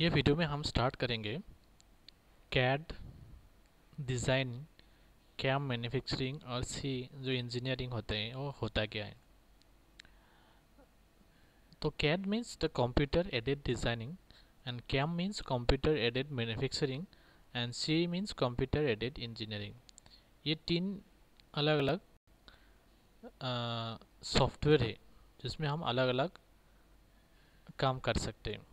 ये वीडियो में हम स्टार्ट करेंगे कैड डिज़ाइन कैम मैन्युफैक्चरिंग और सी जो इंजीनियरिंग होते हैं, वो होता क्या है? तो CAD means the computer aided designing and CAM means computer aided manufacturing and C means computer aided engineering ये तीन अलग अलग सॉफ्टवेयर है जिसमें हम अलग अलग काम कर सकते हैं।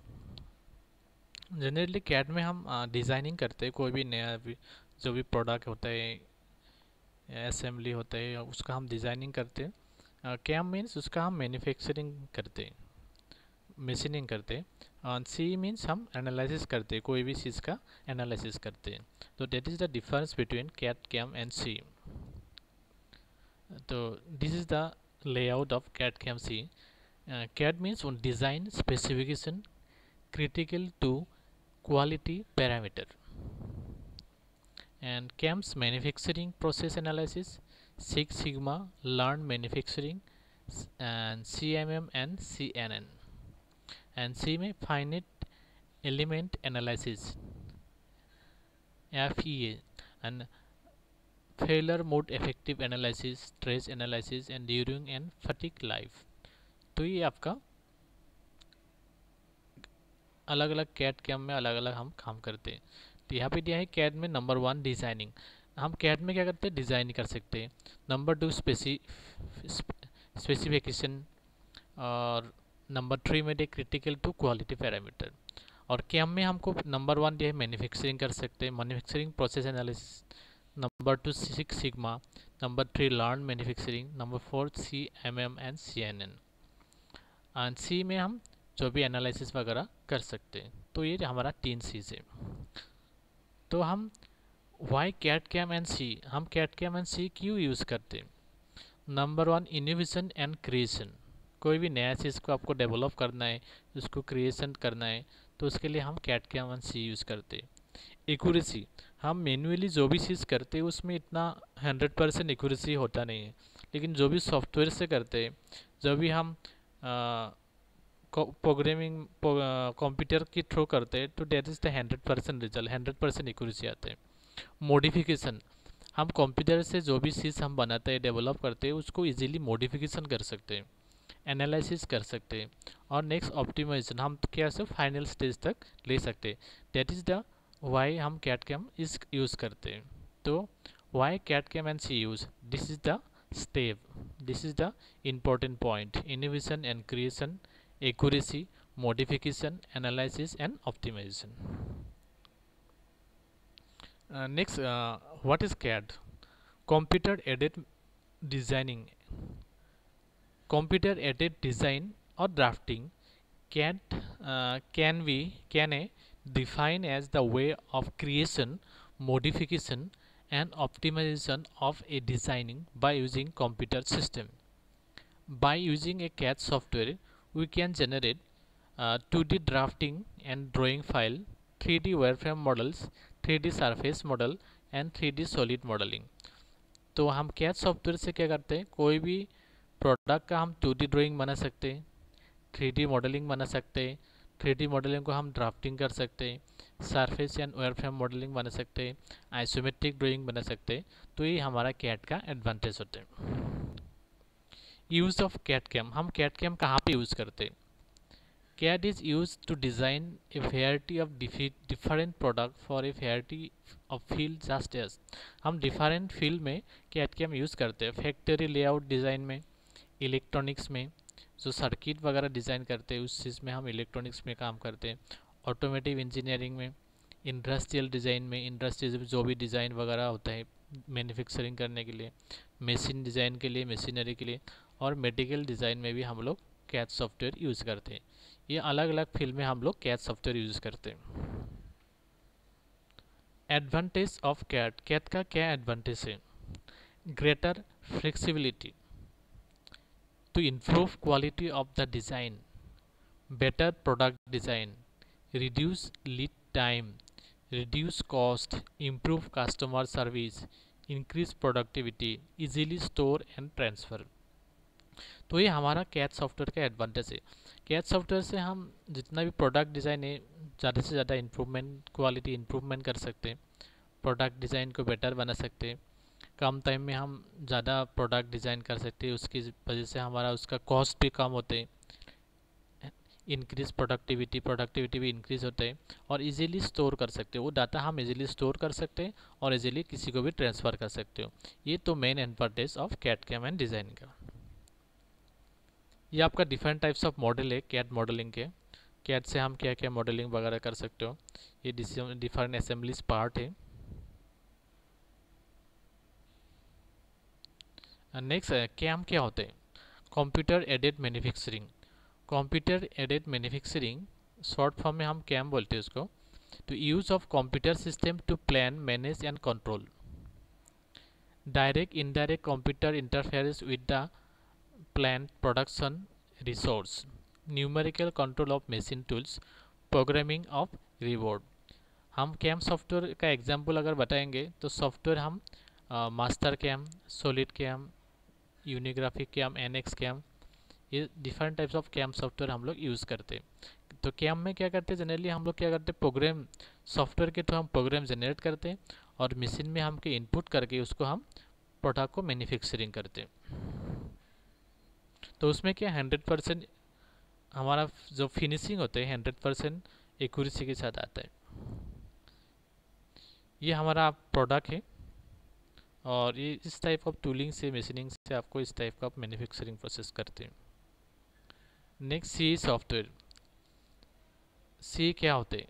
जनरली कैड में हम डिज़ाइनिंग करते हैं कोई भी नया भी जो भी प्रोडक्ट होता है असेंबली होता है उसका हम डिज़ाइनिंग करते हैं। कैम मीन्स उसका हम मैन्युफैक्चरिंग करते हैं मशीनिंग करते हैं। सी मीन्स हम एनालिसिस करते हैं कोई भी चीज़ का एनालिसिस करते हैं। तो that is the difference between CAD CAM and C तो this is the layout of CAD CAM C. Uh, CAD means one design specification critical quality parameter and CAM's manufacturing process analysis Six Sigma learn manufacturing and CMM and CNN and C में finite element analysis FEA and failure mode effective analysis stress analysis and during and fatigue life तो ये आपका अलग अलग cat cam में अलग अलग हम काम करते हैं। तो यहाँ पे दिया है कैट में नंबर वन डिज़ाइनिंग। हम कैट में क्या करते हैं? डिज़ाइन कर सकते हैं। नंबर टू स्पेसी स्पेसिफिकेशन और नंबर थ्री में the critical to quality parameter. और कैम में हमको नंबर वन दिया है मैन्युफैक्चरिंग कर सकते हैं। Manufacturing process analysis number 2 six sigma number 3 learn manufacturing number 4 C M M and C N N. And C में हम जो भी एनालिसिस वगैरह कर सकते हैं। तो ये हमारा तीन चीज़। तो हम why CAD CAM and C हम कैट कैम एंड सी क्यों यूज़ करते हैं? Number one innovation and creation कोई भी नया चीज़ को आपको डेवलप करना है, उसको क्रिएशन करना है तो उसके लिए हम CAD CAM and C use करते हैं। एक्यूरेसी हम मैनुअली जो भी चीज़ करते हैं, उसमें इतना हंड्रेड परसेंट एक्यूरेसी होता नहीं है। लेकिन जो भी सॉफ्टवेयर से करते हैं, जो भी हम प्रोग्रामिंग कंप्यूटर के थ्रू करते हैं तो that is the hundred percent result hundred percent accuracy आते हैं। मॉडिफिकेशन हम कंप्यूटर से जो भी चीज़ हम बनाते हैं डेवलप करते हैं, उसको इजीली मॉडिफिकेशन कर सकते हैं एनालिसिस कर सकते हैं। और नेक्स्ट ऑप्टिमाइजेशन हम क्या से फाइनल स्टेज तक ले सकते हैं। डेट इज़ द वाई हम कैट कैम इस यूज़ करते हैं। तो why CAD CAM and C use this is the step this is the important point innovation and creation accuracy, modification, analysis and optimization. Uh, next, uh, what is CAD? Computer aided designing. Computer aided design or drafting CAD uh, can be can a define as the way of creation, modification and optimization of a designing by using computer system. By using a CAD software, we can generate uh, 2D drafting and drawing file, 3D wireframe models, 3D surface model and 3D solid modeling. तो हम कैद software से क्या करते हैं कोई भी product का हम टू ड्राइंग बना सकते हैं थ्री मॉडलिंग बना सकते हैं थ्री मॉडलिंग को हम ड्राफ्टिंग कर सकते हैं सरफेस एंड फ्रेम मॉडलिंग बना सकते हैं आइसोमेट्रिक ड्राइंग बना सकते हैं तो ये हमारा कैट का एडवांटेज होता है यूज़ ऑफ़ कैट कैम हम कैट कैम कहाँ पे यूज़ करते CAD is use to design a variety of different product for a variety of field just as हम डिफरेंट फ़ील्ड में कैट कैम यूज़ करते हैं। फैक्ट्री लेआउट डिज़ाइन में electronics में, जो सर्किट वगैरह डिज़ाइन करते हैं, उस चीज़ में हम इलेक्ट्रॉनिक्स में काम करते हैं। ऑटोमेटिव इंजीनियरिंग में इंडस्ट्रियल डिज़ाइन में इंडस्ट्रीज़ जो भी डिज़ाइन वगैरह होता है मैन्युफैक्चरिंग करने के लिए मशीन डिज़ाइन के लिए मशीनरी के लिए और मेडिकल डिज़ाइन में भी हम लोग कैच सॉफ्टवेयर यूज़ करते हैं। ये अलग अलग फ़ील्ड में हम लोग कैच सॉफ्टवेयर यूज़ करते हैं। एडवांटेज ऑफ़ कैट कैट का क्या एडवांटेज है? Greater flexibility to improve quality of the design, better product design, reduce lead time reduce cost, improve customer service, increase productivity, easily store and transfer. तो ये हमारा CAD software का advantage है। CAD software से हम जितना भी प्रोडक्ट डिज़ाइन है, ज़्यादा से ज़्यादा इम्प्रूवमेंट क्वालिटी इम्प्रूवमेंट कर सकते हैं। प्रोडक्ट डिज़ाइन को बेटर बना सकते हैं। कम टाइम में हम ज़्यादा प्रोडक्ट डिज़ाइन कर सकते हैं, उसकी वजह से हमारा उसका कॉस्ट भी कम होते हैं। इंक्रीज प्रोडक्टिविटी प्रोडक्टिविटी भी इंक्रीज होते हैं और इजीली स्टोर कर सकते हो। वो डाटा हम इजीली स्टोर कर सकते हैं और इजीली किसी को भी ट्रांसफ़र कर सकते हो। ये तो main advantage of CAD CAM and design का। ये आपका डिफरेंट टाइप्स ऑफ़ मॉडल है कैट मॉडलिंग के। कैट से हम क्या क्या मॉडलिंग वगैरह कर सकते हो। ये डिफरेंट असेंबलीज पार्ट है। नेक्स्ट कैम क्या होते हैं? Computer aided manufacturing computer aided manufacturing short form में हम कैम बोलते हैं उसको तो use of computer system to plan manage and control direct indirect computer interference with the plan production resource numerical control of machine tools programming of reward हम CAM software का example अगर बताएँगे तो सॉफ्टवेयर हम master CAM solid CAM unigraphic CAM N X CAM ये different types of CAM software हम लोग use करते हैं। तो कैम में क्या करते हैं? जनरली हम लोग क्या करते हैं? प्रोग्राम सॉफ्टवेयर के थ्रू हम प्रोग्राम जनरेट करते हैं और मशीन में हम के इनपुट करके उसको हम प्रोडक्ट को मैन्युफैक्चरिंग करते हैं। तो उसमें क्या हंड्रेड परसेंट हमारा जो फिनिशिंग होता है हंड्रेड परसेंट एक्यूरेसी के साथ आता है। ये हमारा प्रोडक्ट है और ये इस टाइप ऑफ़ टूलिंग से मशीनिंग से आपको इस टाइप का मैन्युफैक्चरिंग प्रोसेस करते हैं। नेक्स्ट सी सॉफ्टवेयर सी क्या होते हैं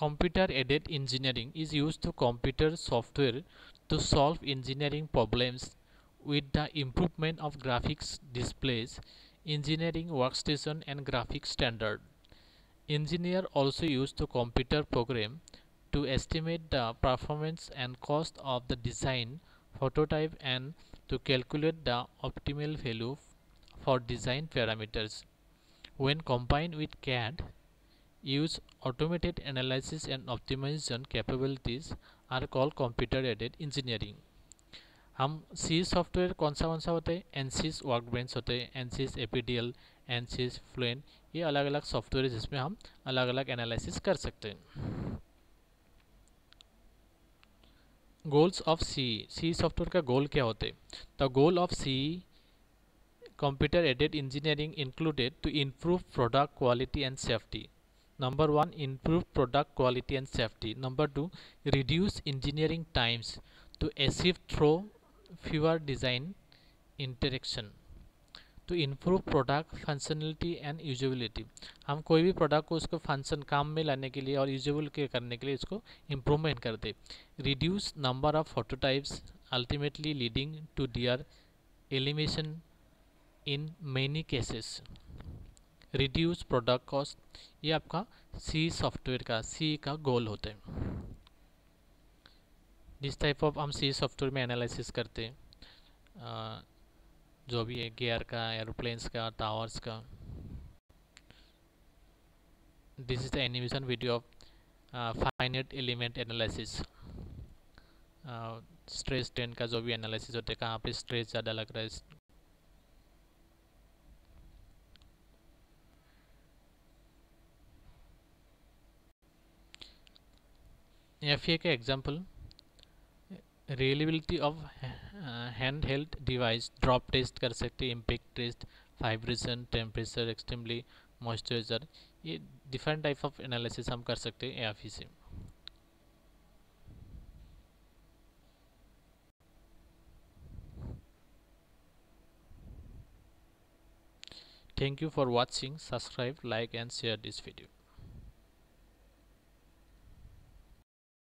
computer aided engineering is use to computer software to solve engineering problems with the improvement of graphics displays, engineering workstation and graphic standard. Engineer also use the computer program to estimate the performance and cost of the design prototype and to calculate the optimal value for design parameters. When combined with CAD, use automated analysis and optimization capabilities are called computer aided engineering. हम सी software कौन सा कौन सा होते हैं? ANSYS work bench होते हैं ANSYS एपीडीएल ANSYS fluent ये अलग अलग सॉफ्टवेयर जिसमें हम अलग अलग एनालिसिस कर सकते हैं। Goals of C C software का गोल क्या होते हैं? The goal of C computer aided engineering included to improve product quality and safety number one improve product quality and safety number two reduce engineering times to achieve through fewer design interaction. To improve product functionality and usability. हम कोई भी product को उसको function काम में लाने के लिए और यूजेबल के करने के लिए इसको इम्प्रूवमेंट करते reduce number of prototypes ultimately leading to dear elimination in many cases reduce product cost ये आपका सी सॉफ्टवेयर का सी का गोल होता है। जिस टाइप ऑफ़ हम सी सॉफ्टवेयर में एनालिसिस करते हैं जो भी है गेयर का एरोप्लेन्स का टावर्स का। This is the animation video of finite element analysis stress ten का जो भी एनालिसिस होते हैं, कहाँ पे स्ट्रेस ज़्यादा लग रहा है एफ़ ए का example reliability of hand held device drop test कर सकते impact test vibration temperature extremely moisturiser ये डिफरेंट टाइप ऑफ़ एनालिसिस हम कर सकते हैं एआफी से Thank you for watching. Subscribe, like and share this video.